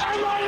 Am I it.